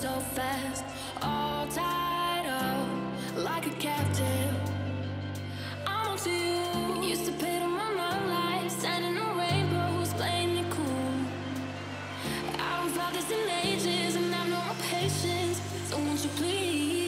so fast All tied up like a captive. I'm on to you Used to pit on my mom life Standing on rainbows playing it cool? I haven't felt this in ages And I've no patience So won't you please?